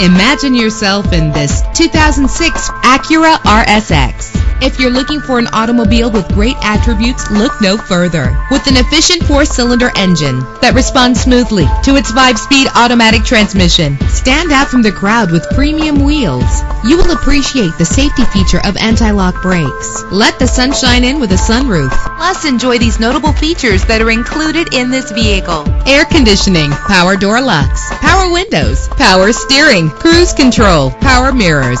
Imagine yourself in this 2006 Acura RSX. If you're looking for an automobile with great attributes, look no further. With an efficient four-cylinder engine that responds smoothly to its five-speed automatic transmission, stand out from the crowd with premium wheels. You will appreciate the safety feature of anti-lock brakes. Let the sunshine in with a sunroof. Plus, enjoy these notable features that are included in this vehicle. Air conditioning, power door locks, power windows, power steering, cruise control, power mirrors,